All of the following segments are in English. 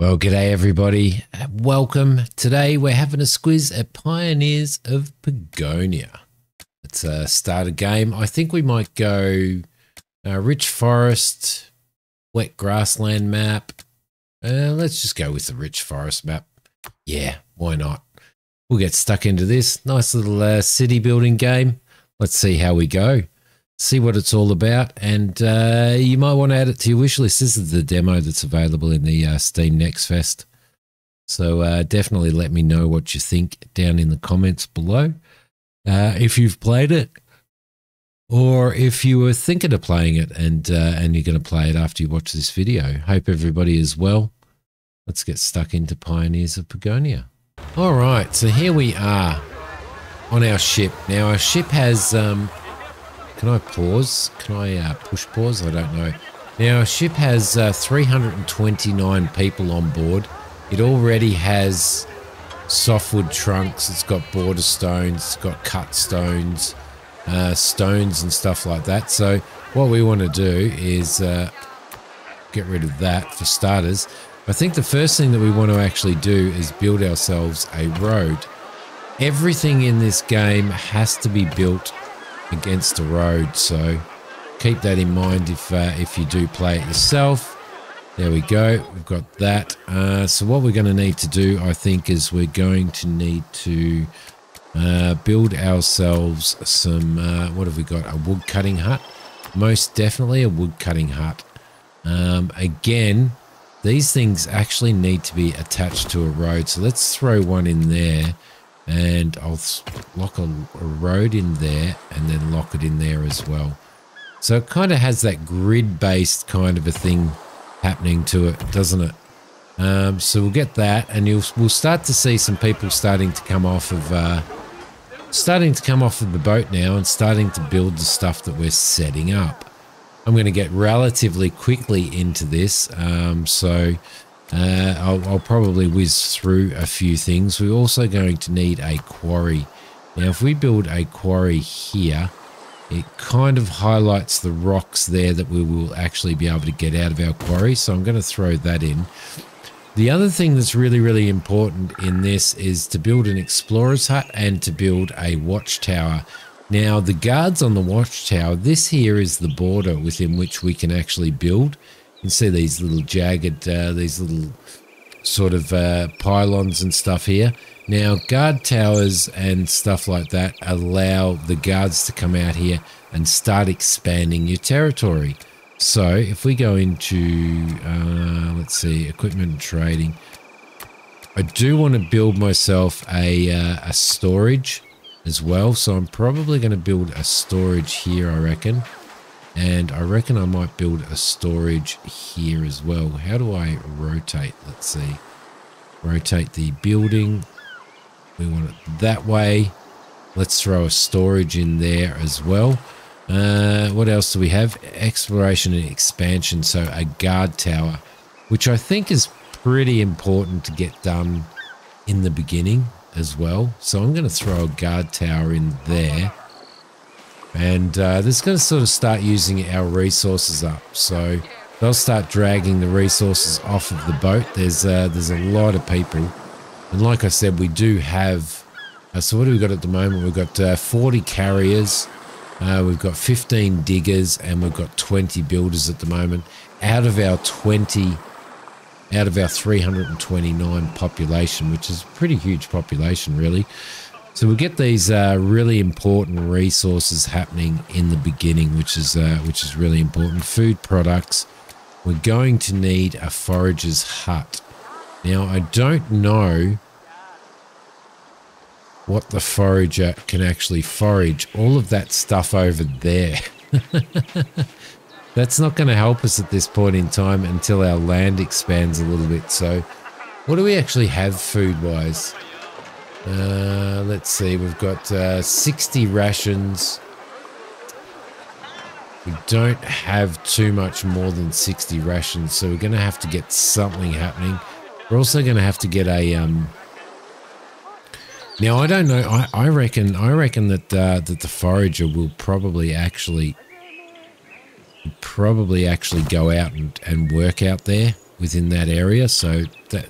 Well, g'day everybody. Welcome. Today we're having a squiz at Pioneers of Pagonia. Let's start a game. I think we might go uh, Rich Forest, Wet Grassland map. Uh, let's just go with the Rich Forest map. Yeah, why not? We'll get stuck into this. Nice little uh, city building game. Let's see how we go see what it's all about, and uh, you might want to add it to your wish list. This is the demo that's available in the uh, Steam Next Fest. So uh, definitely let me know what you think down in the comments below. Uh, if you've played it, or if you were thinking of playing it and uh, and you're going to play it after you watch this video. Hope everybody is well. Let's get stuck into Pioneers of Pagonia. All right, so here we are on our ship. Now our ship has um, can I pause? Can I uh, push pause? I don't know. Now, a ship has uh, 329 people on board. It already has softwood trunks. It's got border stones. It's got cut stones, uh, stones and stuff like that. So what we want to do is uh, get rid of that for starters. I think the first thing that we want to actually do is build ourselves a road. Everything in this game has to be built against the road. So keep that in mind if uh, if you do play it yourself. There we go. We've got that. Uh, so what we're going to need to do, I think, is we're going to need to uh, build ourselves some. Uh, what have we got? A wood cutting hut. Most definitely a wood cutting hut. Um, again, these things actually need to be attached to a road. So let's throw one in there and I'll lock a, road in there and then lock it in there as well. So it kind of has that grid-based kind of a thing happening to it, doesn't it? Um, so we'll get that, and you'll we'll start to see some people starting to come off of uh, starting to come off of the boat now and starting to build the stuff that we're setting up. I'm going to get relatively quickly into this, um, so uh, I'll, I'll, probably whiz through a few things. We're also going to need a quarry. Now, if we build a quarry here, it kind of highlights the rocks there that we will actually be able to get out of our quarry. So I'm going to throw that in. The other thing that's really, really important in this is to build an explorer's hut and to build a watchtower. Now, the guards on the watchtower, this here is the border within which we can actually build. You can see these little jagged, uh, these little sort of uh, pylons and stuff here. Now, guard towers and stuff like that allow the guards to come out here and start expanding your territory. So, if we go into, uh, let's see, equipment and trading, I do want to build myself a, uh, a storage as well. So, I'm probably going to build a storage here, I reckon. And I reckon I might build a storage here as well. How do I rotate? Let's see. Rotate the building. We want it that way. Let's throw a storage in there as well. Uh, what else do we have? Exploration and expansion. So a guard tower, which I think is pretty important to get done in the beginning as well. So I'm going to throw a guard tower in there. And uh, this is going to sort of start using our resources up. So they'll start dragging the resources off of the boat. There's uh, there's a lot of people, and like I said, we do have. Uh, so what do we got at the moment? We've got uh, 40 carriers, uh, we've got 15 diggers, and we've got 20 builders at the moment. Out of our 20, out of our 329 population, which is a pretty huge population, really. So we get these uh, really important resources happening in the beginning, which is uh, which is really important. Food products. We're going to need a forager's hut. Now I don't know what the forager can actually forage. All of that stuff over there. That's not going to help us at this point in time until our land expands a little bit. So what do we actually have food-wise? Uh, let's see, we've got uh, 60 rations. We don't have too much more than 60 rations, so we're going to have to get something happening. We're also going to have to get a... Um, now, I don't know. I, I reckon I reckon that uh, that the forager will probably actually probably actually go out and, and work out there within that area. So that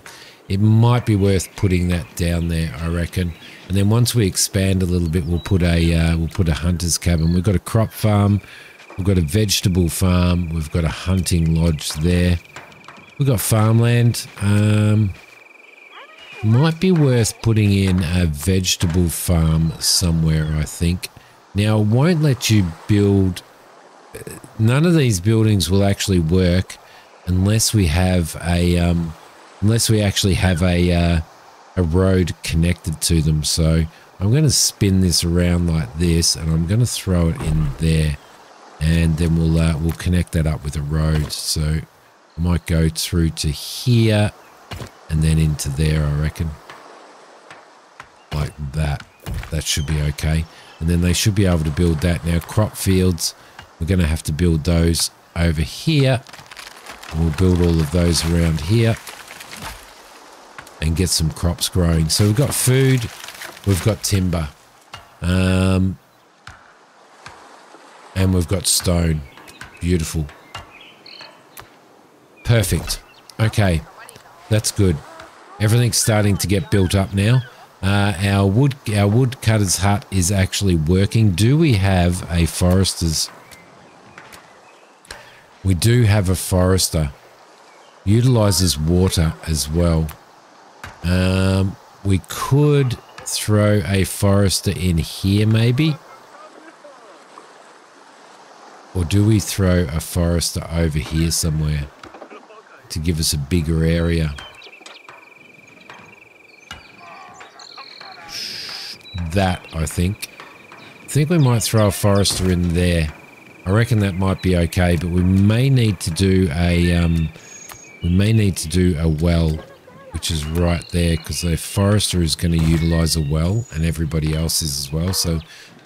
it might be worth putting that down there, I reckon. And then once we expand a little bit, we'll put a uh, we'll put a hunter's cabin. We've got a crop farm, we've got a vegetable farm, we've got a hunting lodge there. We've got farmland. Um, might be worth putting in a vegetable farm somewhere, I think. Now, won't let you build... None of these buildings will actually work unless we have a... Um, unless we actually have a, uh, a road connected to them. So I'm going to spin this around like this and I'm going to throw it in there. And then we'll, uh, we'll connect that up with a road. So I might go through to here and then into there, I reckon. Like that. That should be okay. And then they should be able to build that. Now, crop fields, we're going to have to build those over here. We'll build all of those around here and get some crops growing. So we've got food, we've got timber, um, and we've got stone. Beautiful. Perfect. Okay, that's good. Everything's starting to get built up now. Uh, our wood our woodcutter's hut is actually working. Do we have a forester's? We do have a forester. Utilizes water as well. Um, we could throw a forester in here maybe. Or do we throw a forester over here somewhere to give us a bigger area? that, I think. I think we might throw a forester in there. I reckon that might be okay, but we may need to do a um, we may need to do a well, which is right there, because the forester is going to utilize a well, and everybody else is as well. So,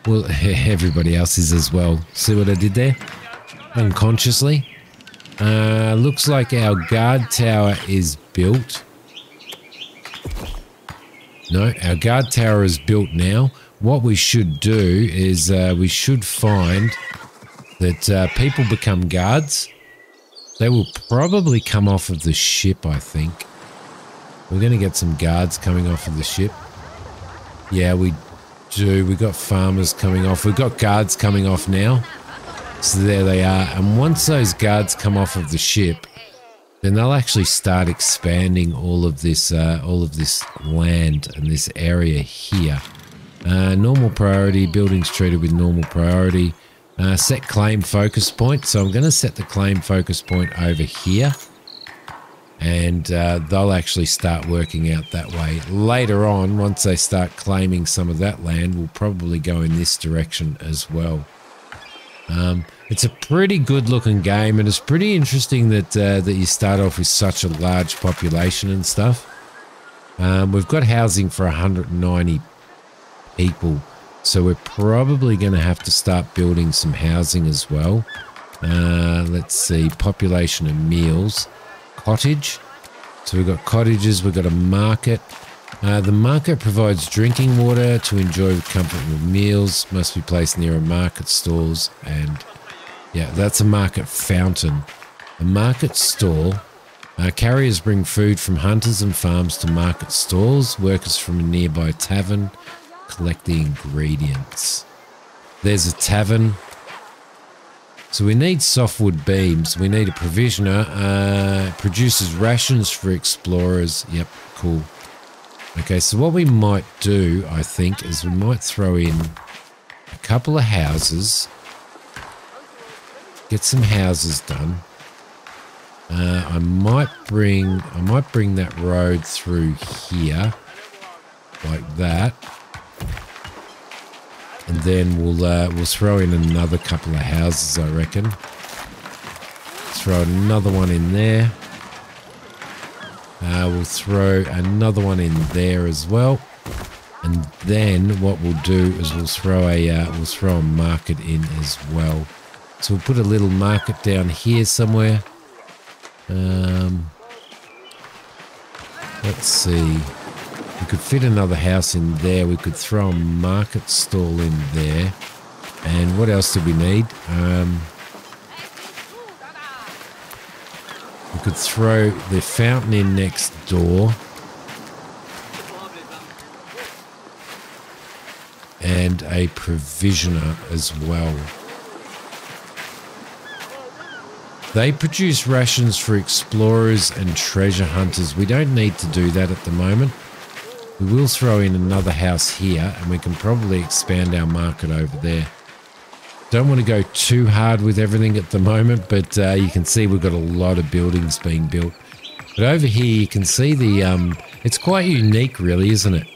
well, everybody else is as well. See what I did there? Unconsciously. Uh, looks like our guard tower is built. No, our guard tower is built now. What we should do is uh, we should find that uh, people become guards. They will probably come off of the ship, I think. We're going to get some guards coming off of the ship. Yeah, we do. We've got farmers coming off. We've got guards coming off now. So there they are. And once those guards come off of the ship, then they'll actually start expanding all of this uh, all of this land and this area here. Uh, normal priority, buildings treated with normal priority. Uh, set claim focus point. So I'm going to set the claim focus point over here. And uh, they'll actually start working out that way. Later on, once they start claiming some of that land, we'll probably go in this direction as well. Um, it's a pretty good looking game, and it's pretty interesting that uh, that you start off with such a large population and stuff. Um, we've got housing for 190 people, so we're probably going to have to start building some housing as well. Uh, let's see, population and meals, cottage. So we've got cottages, we've got a market. Uh, the market provides drinking water to enjoy with comfort meals, must be placed near a market stalls and yeah, that's a market fountain. A market stall. Uh, carriers bring food from hunters and farms to market stalls. Workers from a nearby tavern collect the ingredients. There's a tavern. So we need softwood beams. We need a provisioner. Uh, produces rations for explorers. Yep, cool. Okay, so what we might do, I think, is we might throw in a couple of houses get some houses done. Uh, I might bring I might bring that road through here like that, and then we'll uh, we'll throw in another couple of houses. I reckon. Throw another one in there. Uh, we'll throw another one in there as well. And then what we'll do is we'll throw a uh, we'll throw a market in as well. So we'll put a little market down here somewhere. Um, let's see. We could fit another house in there. We could throw a market stall in there. And what else do we need? Um, we could throw the fountain in next door. And a provisioner as well. They produce rations for explorers and treasure hunters. We don't need to do that at the moment. We will throw in another house here and we can probably expand our market over there. Don't want to go too hard with everything at the moment, but uh, you can see we've got a lot of buildings being built. But over here you can see the, um, it's quite unique really, isn't it?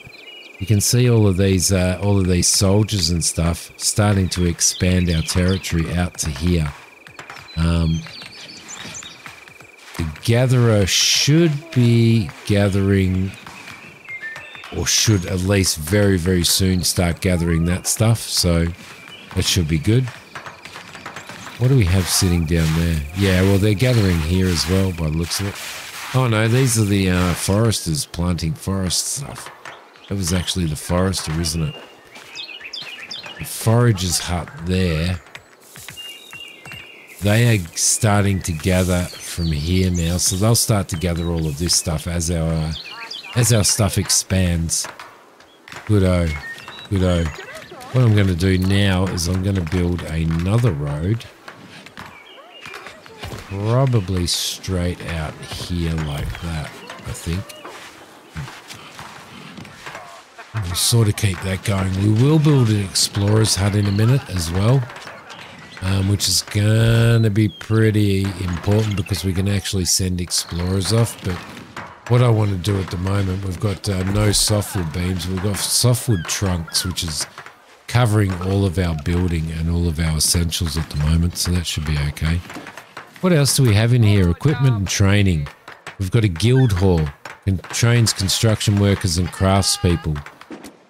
You can see all of these, uh, all of these soldiers and stuff starting to expand our territory out to here. Um, the gatherer should be gathering or should at least very, very soon start gathering that stuff. So that should be good. What do we have sitting down there? Yeah, well, they're gathering here as well by the looks of it. Oh no, these are the uh, foresters planting forest stuff. That was actually the forester, isn't it? The forager's hut there. They are starting to gather from here now, so they'll start to gather all of this stuff as our uh, as our stuff expands. Good-o. Good-o. What I'm going to do now is I'm going to build another road. Probably straight out here like that, I think. We'll sort of keep that going. We will build an explorer's hut in a minute as well. Um, which is going to be pretty important because we can actually send explorers off. But what I want to do at the moment, we've got uh, no softwood beams. We've got softwood trunks, which is covering all of our building and all of our essentials at the moment. So that should be okay. What else do we have in here? Equipment and training. We've got a guild hall. and trains construction workers and craftspeople.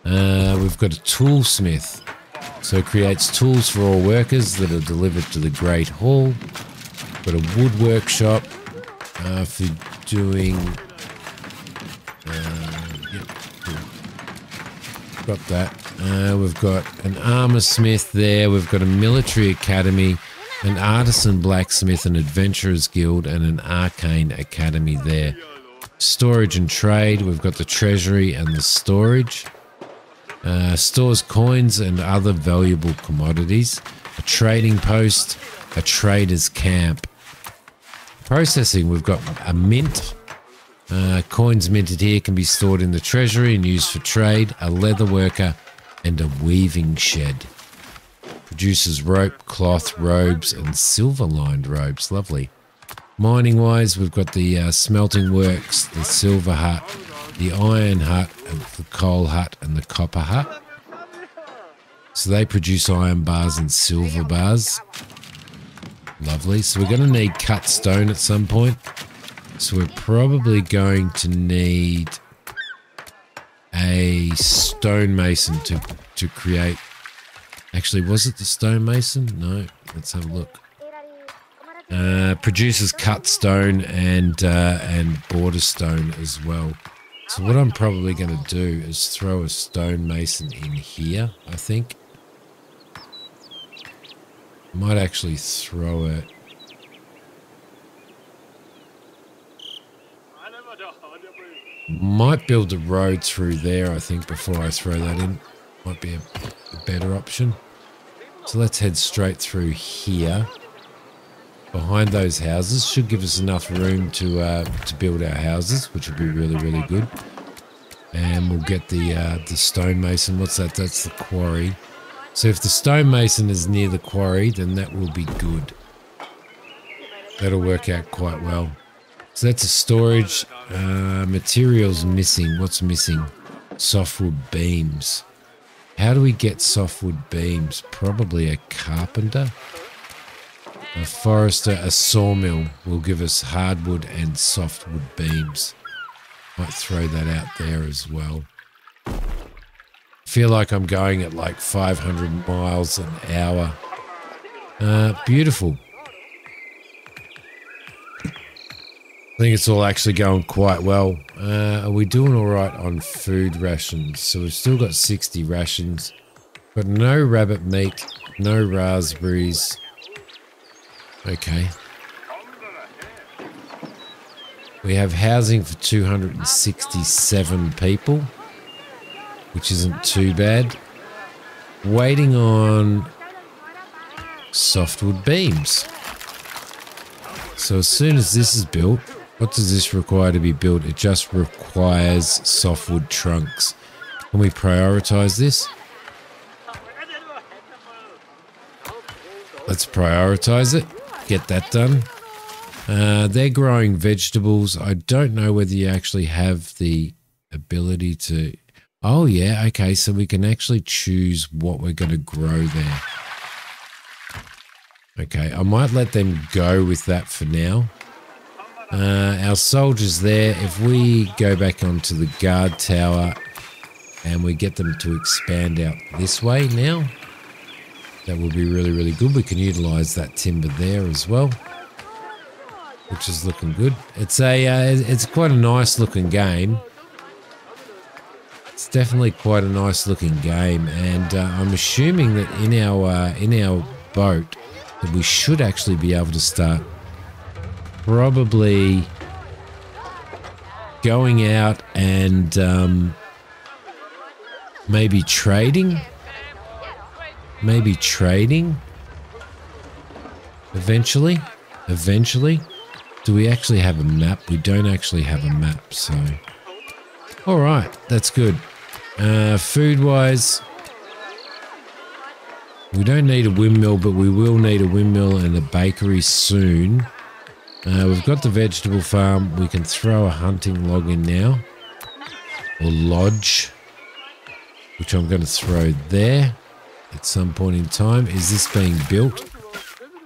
Uh, we've got a toolsmith. So creates tools for all workers that are delivered to the Great Hall. We've Got a wood workshop uh, for doing got that. Uh, we've got an armor smith there. We've got a military academy, an artisan blacksmith, an adventurers guild, and an arcane academy there. Storage and trade. We've got the treasury and the storage. Uh, stores coins and other valuable commodities. A trading post. A trader's camp. Processing. We've got a mint uh, coins minted here can be stored in the treasury and used for trade, a leather worker, and a weaving shed. Produces rope, cloth, robes, and silver lined robes. Lovely. Mining wise, we've got the uh, smelting works, the silver hut, the iron hut, the coal hut, and the copper hut. So they produce iron bars and silver bars. Lovely. So we're going to need cut stone at some point. So we're probably going to need a stonemason to, to create... Actually, was it the stonemason? No. Let's have a look. Uh, produces cut stone and uh, and border stone as well. So what I'm probably going to do is throw a stonemason in here, I think. Might actually throw it Might build a road through there, I think, before I throw that in. Might be a, a better option. So let's head straight through here. Behind those houses should give us enough room to uh, to build our houses, which would be really, really good. And we'll get the uh, the stonemason. What's that? That's the quarry. So if the stonemason is near the quarry, then that will be good. That'll work out quite well. So that's a storage. Uh, materials missing. What's missing? Softwood beams. How do we get softwood beams? Probably a carpenter. A forester, a sawmill will give us hardwood and softwood beams. Might throw that out there as well. Feel like I'm going at like 500 miles an hour. Uh, beautiful. I think it's all actually going quite well. Uh, are we doing all right on food rations? So we've still got 60 rations. But no rabbit meat, no raspberries. Okay. We have housing for 267 people, which isn't too bad. Waiting on softwood beams. So as soon as this is built, what does this require to be built? It just requires softwood trunks. Can we prioritize this? Let's prioritize it. Get that done. Uh, they're growing vegetables. I don't know whether you actually have the ability to... Oh, yeah. Okay, so we can actually choose what we're going to grow there. Okay, I might let them go with that for now. Uh, our soldiers there, if we go back onto the guard tower and we get them to expand out this way now, that will be really, really good. We can utilize that timber there as well, which is looking good. It's a, uh, it's quite a nice looking game. It's definitely quite a nice looking game, and uh, I'm assuming that in our uh, in our boat that we should actually be able to start probably going out and um, maybe trading. Maybe trading. Eventually. Eventually. Do we actually have a map? We don't actually have a map, so... Alright, that's good. Uh, Food-wise... We don't need a windmill, but we will need a windmill and a bakery soon. Uh, we've got the vegetable farm. We can throw a hunting log in now. Or lodge. Which I'm going to throw there at some point in time. Is this being built?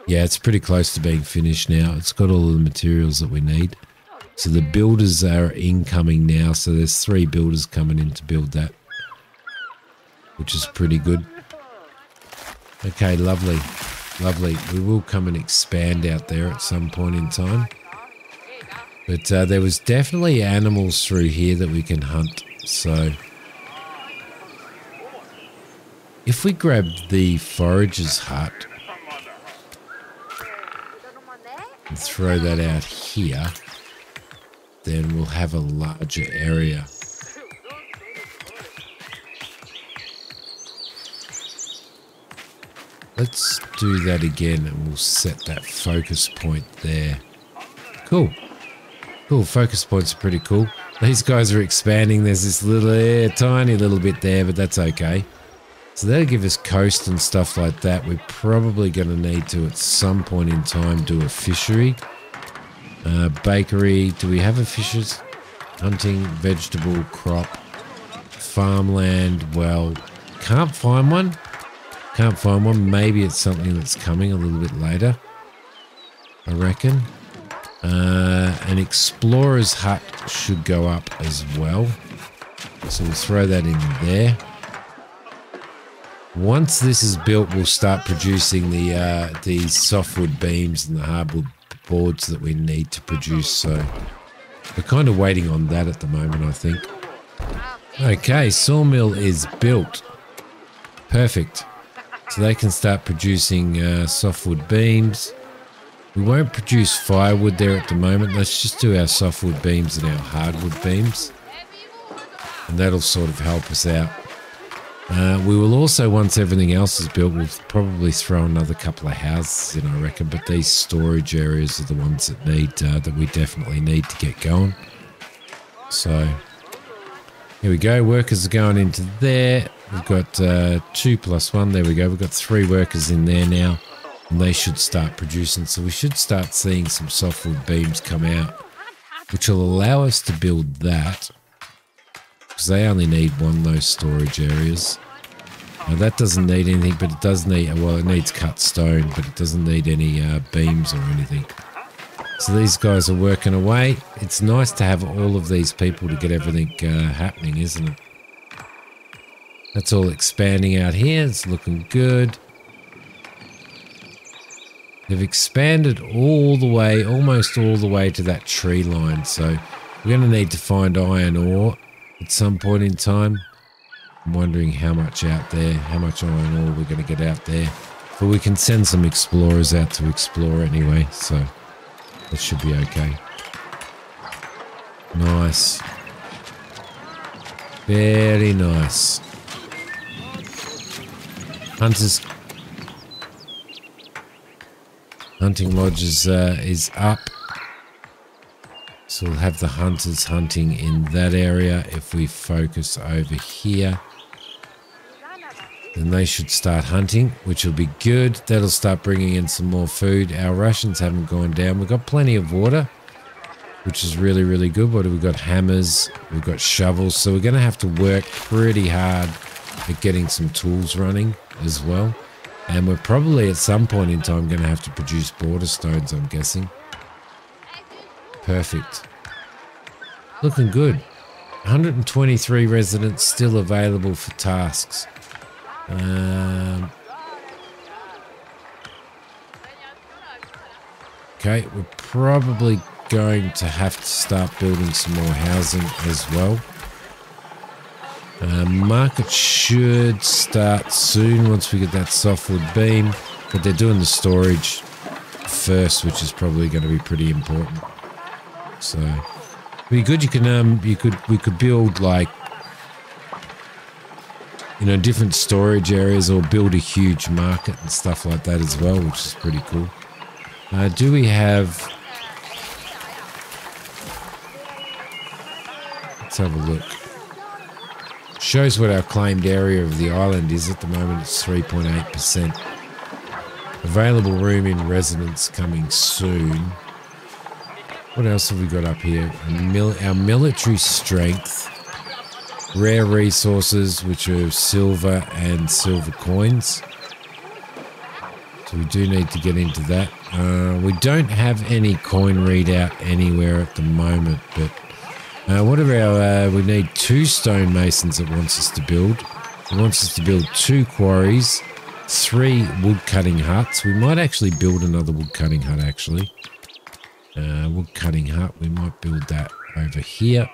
Yeah, it's pretty close to being finished now. It's got all the materials that we need. So the builders are incoming now. So there's three builders coming in to build that. Which is pretty good. Okay, lovely. Lovely. We will come and expand out there at some point in time. But uh, there was definitely animals through here that we can hunt. So if we grab the forager's hut and throw that out here, then we'll have a larger area. Let's do that again and we'll set that focus point there. Cool. Cool, focus points are pretty cool. These guys are expanding. There's this little, eh, tiny little bit there, but that's okay. So that'll give us coast and stuff like that. We're probably going to need to, at some point in time, do a fishery. Uh, bakery. Do we have a fisher's? Hunting, vegetable, crop, farmland. Well, can't find one. Can't find one. Maybe it's something that's coming a little bit later. I reckon. Uh, an explorer's hut should go up as well. So we'll throw that in there. Once this is built, we'll start producing the uh, the softwood beams and the hardwood boards that we need to produce. So we're kind of waiting on that at the moment, I think. Okay, sawmill is built. Perfect. So they can start producing uh, softwood beams. We won't produce firewood there at the moment. Let's just do our softwood beams and our hardwood beams. And that'll sort of help us out. Uh, we will also, once everything else is built, we'll probably throw another couple of houses in, I reckon. But these storage areas are the ones that need uh, that we definitely need to get going. So here we go. Workers are going into there. We've got uh, two plus one. There we go. We've got three workers in there now, and they should start producing. So we should start seeing some softwood beams come out, which will allow us to build that because they only need one of those storage areas. Now that doesn't need anything, but it does need, well, it needs cut stone, but it doesn't need any uh, beams or anything. So these guys are working away. It's nice to have all of these people to get everything uh, happening, isn't it? That's all expanding out here. It's looking good. They've expanded all the way, almost all the way to that tree line. So we're going to need to find iron ore at some point in time. I'm wondering how much out there, how much iron ore we're going to get out there. But we can send some explorers out to explore anyway, so that should be okay. Nice. Very nice. Hunters. Hunting lodge is, uh, is up. So we'll have the hunters hunting in that area. If we focus over here, then they should start hunting, which will be good. That'll start bringing in some more food. Our rations haven't gone down. We've got plenty of water, which is really, really good. What have we got? Hammers. We've got shovels. So we're going to have to work pretty hard at getting some tools running as well. And we're probably at some point in time going to have to produce border stones, I'm guessing. Perfect. Looking good. 123 residents still available for tasks. Um, okay, we're probably going to have to start building some more housing as well. Uh, market should start soon once we get that softwood beam, but they're doing the storage first, which is probably going to be pretty important. So, be good. You can um, you could we could build like you know different storage areas or build a huge market and stuff like that as well, which is pretty cool. Uh, do we have? Let's have a look. Shows what our claimed area of the island is at the moment. It's 3.8%. Available room in residence coming soon. What else have we got up here? Mil our military strength, rare resources, which are silver and silver coins. So we do need to get into that. Uh, we don't have any coin readout anywhere at the moment, but uh, what about uh, we need two stonemasons that wants us to build. It wants us to build two quarries, three wood cutting huts. We might actually build another wood cutting hut actually uh, wood cutting hut. We might build that over here,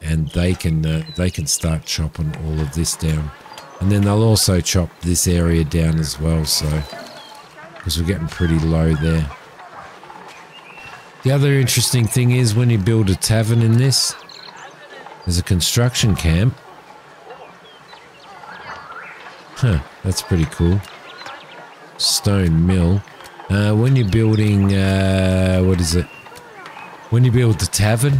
and they can uh, they can start chopping all of this down, and then they'll also chop this area down as well. So because we're getting pretty low there. The other interesting thing is when you build a tavern in this, there's a construction camp. Huh, that's pretty cool. Stone mill. Uh, when you're building, uh, what is it? When you build the tavern,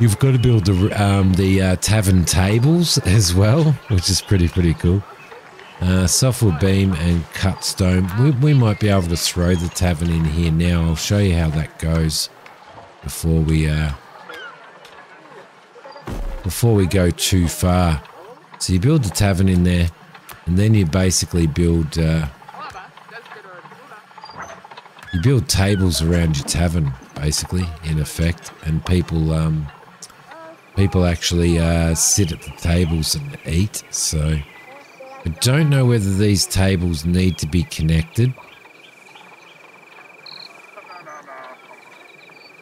you've got to build the um, the uh, tavern tables as well, which is pretty pretty cool. Uh, beam and cut stone. We, we might be able to throw the tavern in here now. I'll show you how that goes before we uh, before we go too far. So you build the tavern in there, and then you basically build. Uh, you build tables around your tavern, basically, in effect, and people um, people actually uh, sit at the tables and eat. So I don't know whether these tables need to be connected.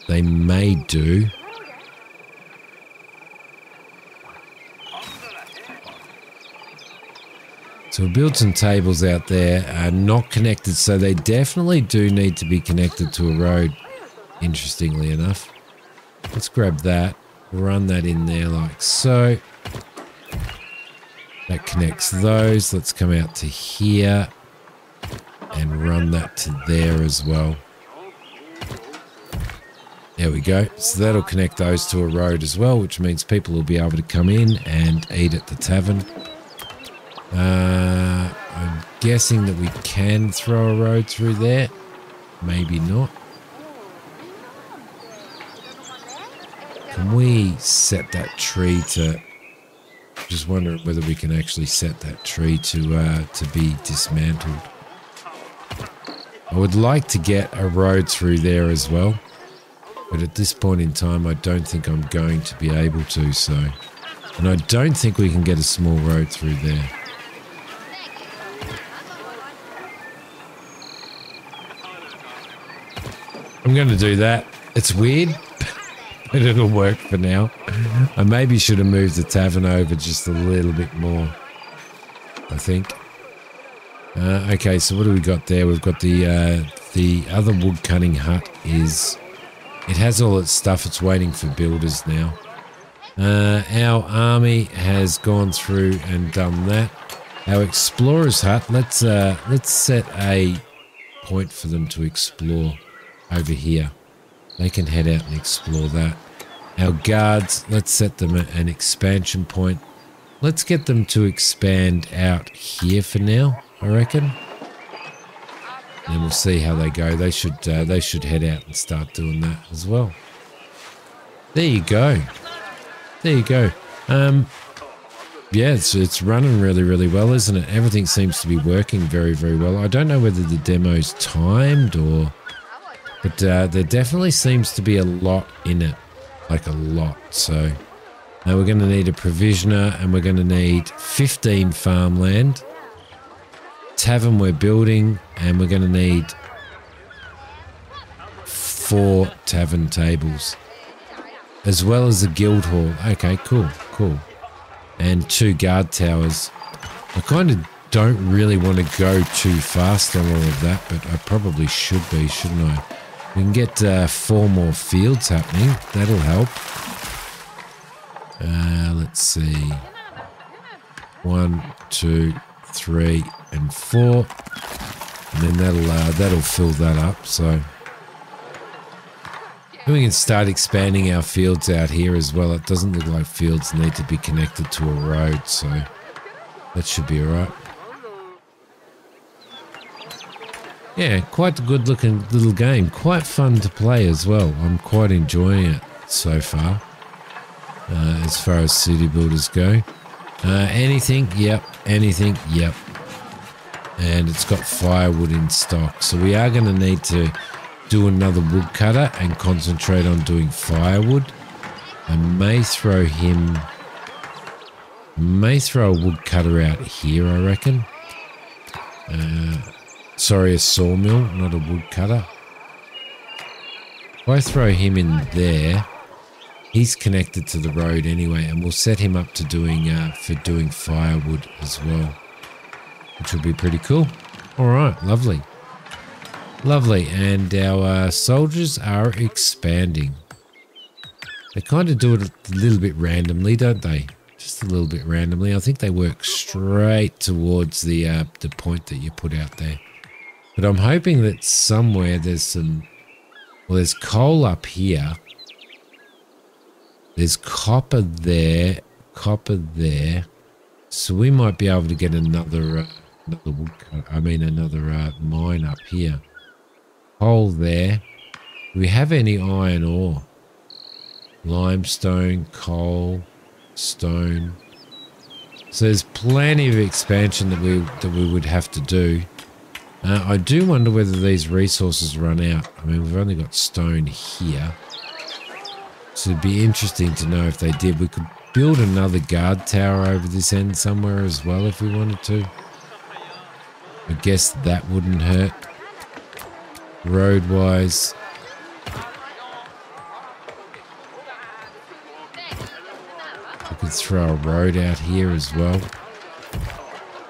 They may do. So we built some tables out there, uh, not connected, so they definitely do need to be connected to a road, interestingly enough. Let's grab that, run that in there like so. That connects those. Let's come out to here and run that to there as well. There we go. So that'll connect those to a road as well, which means people will be able to come in and eat at the tavern. Uh, I'm guessing that we can throw a road through there. Maybe not. Can we set that tree to... Just wondering whether we can actually set that tree to uh, to be dismantled. I would like to get a road through there as well. But at this point in time, I don't think I'm going to be able to, so... And I don't think we can get a small road through there. I'm going to do that. It's weird, but it'll work for now. I maybe should have moved the tavern over just a little bit more. I think. Uh, okay, so what do we got there? We've got the uh, the other wood cutting hut is it has all its stuff. It's waiting for builders now. Uh, our army has gone through and done that. Our explorer's hut. Let's uh, let's set a point for them to explore over here. They can head out and explore that. Our guards. Let's set them at an expansion point. Let's get them to expand out here for now. I reckon. And we'll see how they go. They should uh, they should head out and start doing that as well. There you go. There you go. Um, yeah, it's, it's running really, really well, isn't it? Everything seems to be working very, very well. I don't know whether the demo's timed or... But uh, there definitely seems to be a lot in it. Like a lot. So now we're going to need a provisioner and we're going to need 15 farmland. Tavern we're building and we're going to need four tavern tables as well as the guild hall. Okay, cool, cool. And two guard towers. I kind of don't really want to go too fast on all of that, but I probably should be, shouldn't I? We can get uh, four more fields happening. That'll help. Uh, let's see. One, two, three, and four. And then that'll uh, that'll fill that up. So we can start expanding our fields out here as well. It doesn't look like fields need to be connected to a road, so that should be alright. Yeah, quite a good looking little game. Quite fun to play as well. I'm quite enjoying it so far. Uh, as far as city builders go. Uh, anything? Yep. Anything? Yep. And it's got firewood in stock. So we are going to need to do another woodcutter and concentrate on doing firewood. I may throw him... May throw a woodcutter out here, I reckon. Uh, sorry, a sawmill, not a woodcutter. If I throw him in there, he's connected to the road anyway, and we'll set him up to doing uh, for doing firewood as well, which will be pretty cool. All right, lovely. Lovely, and our uh, soldiers are expanding. They kind of do it a little bit randomly, don't they? Just a little bit randomly. I think they work straight towards the uh, the point that you put out there. But I'm hoping that somewhere there's some... Well, there's coal up here. There's copper there, copper there. So we might be able to get another, uh, another woodcut. I mean, another uh, mine up here Coal there. Do we have any iron ore? Limestone, coal, stone. So there's plenty of expansion that we that we would have to do. Uh, I do wonder whether these resources run out. I mean, we've only got stone here. So it'd be interesting to know if they did. We could build another guard tower over this end somewhere as well if we wanted to. I guess that wouldn't hurt road wise. I could throw a road out here as well.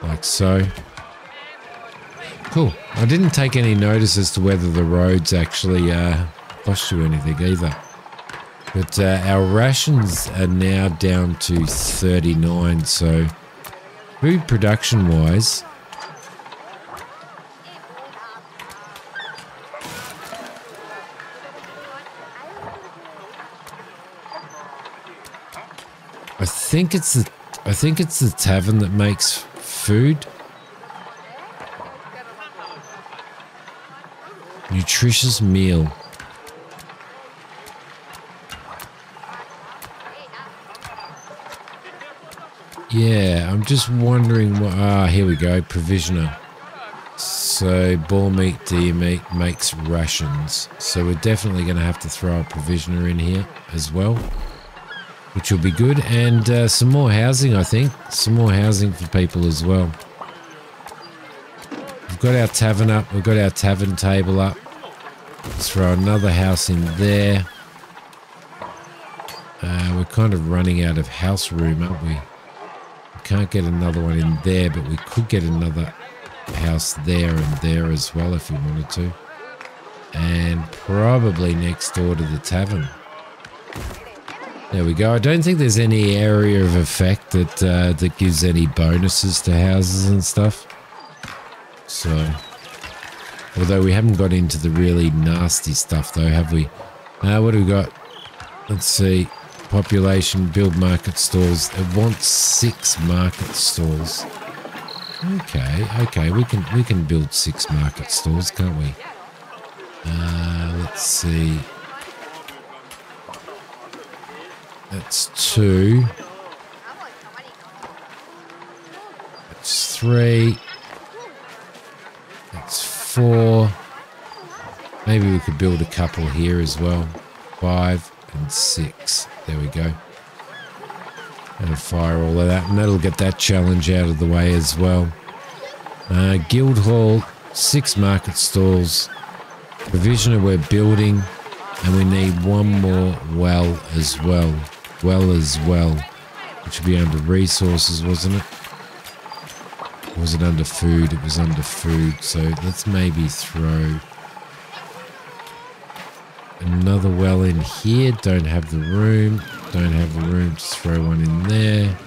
Like so. Cool. I didn't take any notice as to whether the roads actually uh, cost you anything either. But uh, our rations are now down to 39, so food production wise, I think it's the I think it's the tavern that makes food. Nutritious meal. Yeah, I'm just wondering what. Ah, here we go. Provisioner. So, boar meat, deer meat makes rations. So, we're definitely going to have to throw a provisioner in here as well which will be good. And uh, some more housing, I think. Some more housing for people as well. We've got our tavern up. We've got our tavern table up. Throw another house in there. Uh, we're kind of running out of house room, aren't we? We can't get another one in there, but we could get another house there and there as well if we wanted to. and probably next door to the tavern. There we go. I don't think there's any area of effect that uh, that gives any bonuses to houses and stuff. So, although we haven't got into the really nasty stuff though, have we? Uh, what have we got? Let's see. Population, build market stalls. It wants six market stalls. Okay, okay, we can we can build six market stalls, can't we? Uh, let's see. That's two. That's three. Four. Maybe we could build a couple here as well. Five and six. There we go. And fire all of that, and that'll get that challenge out of the way as well. Uh, Guild Hall, six market stalls. Provisioner we're building, and we need one more well as well. Well as well, which would be under resources, wasn't it? Was it under food? It was under food, so let's maybe throw another well in here. Don't have the room. Don't have the room to throw one in there.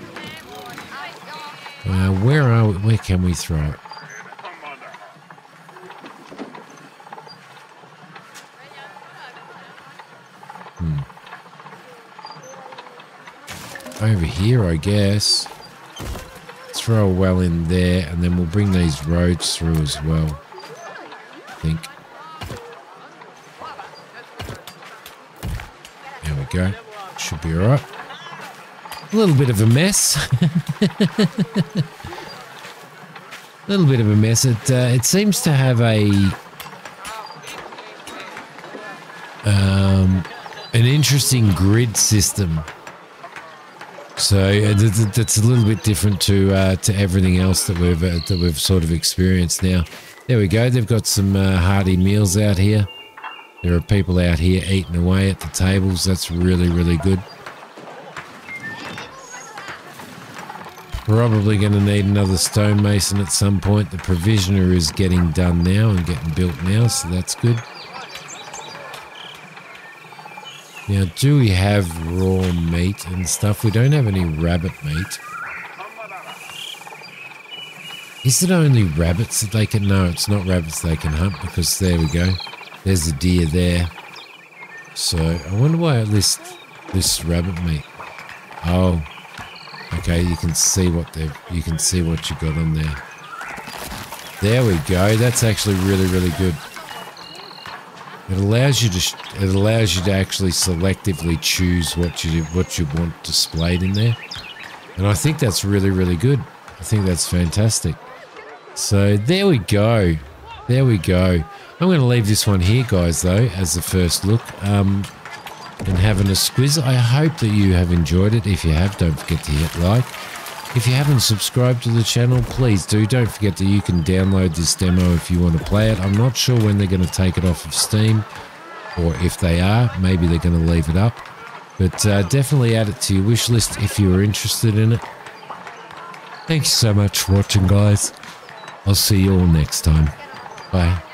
Uh, where are we? Where can we throw it? Hmm. Over here, I guess. Throw a well in there, and then we'll bring these roads through as well. I think. There we go. Should be alright. A little bit of a mess. a little bit of a mess. It uh, it seems to have a um, an interesting grid system. So uh, that's a little bit different to uh, to everything else that we've uh, that we've sort of experienced now. There we go. They've got some uh, hearty meals out here. There are people out here eating away at the tables. That's really really good. Probably going to need another stonemason at some point. The provisioner is getting done now and getting built now, so that's good. Now, do we have raw meat and stuff? We don't have any rabbit meat. Is it only rabbits that they can... No, it's not rabbits they can hunt because there we go. There's a deer there. So, I wonder why it lists, lists rabbit meat. Oh, Okay, you can see what they you can see what you got on there. There we go. That's actually really really good. It allows you to it allows you to actually selectively choose what you what you want displayed in there. And I think that's really really good. I think that's fantastic. So there we go. There we go. I'm going to leave this one here, guys, though, as the first look. Um, and having a squiz. I hope that you have enjoyed it. If you have, don't forget to hit like. If you haven't subscribed to the channel, please do. Don't forget that you can download this demo if you want to play it. I'm not sure when they're going to take it off of Steam, or if they are, maybe they're going to leave it up. But uh, definitely add it to your wish list if you are interested in it. Thanks so much for watching, guys. I'll see you all next time. Bye.